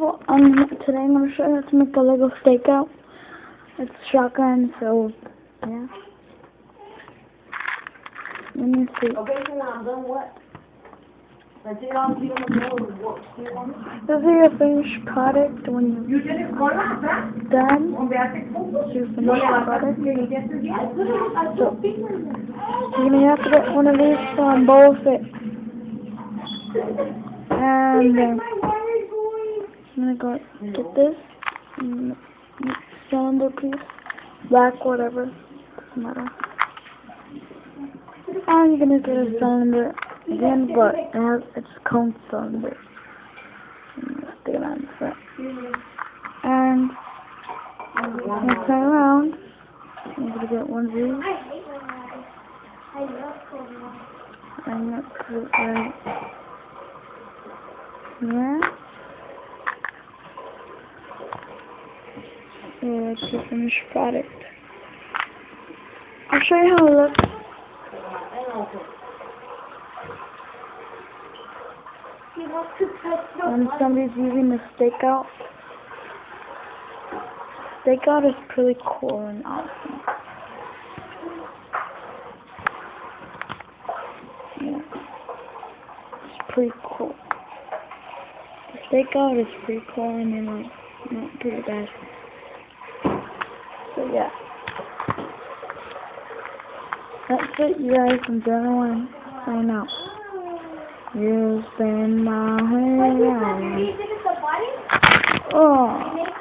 people, um, today I'm going to show you how to make a Lego stakeout. It's shotgun, so, yeah. Let me see. Okay, so when I'm done what? Take it off, you on the floor, what, what? This is your finished product when You tienes cola atrás, you're done. donde hace puntos. It's your No finished le vas a product. So, you're going to have to get one of these on both it. And, uh, I'm going to go get this. Cylinder piece. Black, whatever. Doesn't matter. And you're going to get a cylinder again, but it has, it's a cone cylinder. And Stick it on the front. And I'm to turn around. I'm to get one of these. And that's it right here. Yeah, it's the finished product. I'll show you how it looks. When somebody's using the stakeout. Stakeout is pretty cool and awesome. Yeah. It's pretty cool. The stakeout is pretty cool and then like not pretty bad. So yeah. That's it you guys from General One. Sign out. You spin my head. Oh.